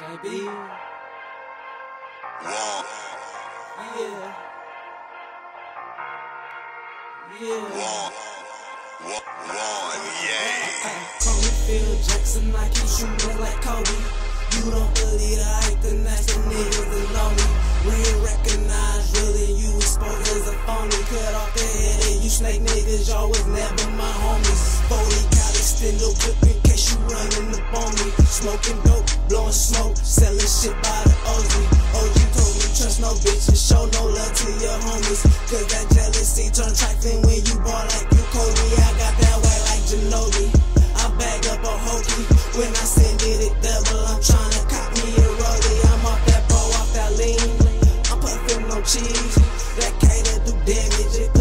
JB. Wrong. Yeah. Yeah. Wrong. Wrong. Wrong. Yeah. Kobe Phil Jackson, I keep shooting like Kobe. You don't believe the hype, then that's the niggas that know me. Real recognize, really, you exposed as a phony. Cut off the head and you snake niggas, y'all was never my homies. 40 cal extendo clip in case you running up on me. Smoking dope, blowing smoke, selling shit by the OG. OG oh, told me trust no bitches, show no love to your homies. Cause that jealousy turn trifling when you ball like you Kobe. I got that white like Ginobili. I bag up a hokey when I send it at double. I'm trying to cop me a rollie. I'm off that bow, off that lean. I'm puffing no cheese. That cater do damage. It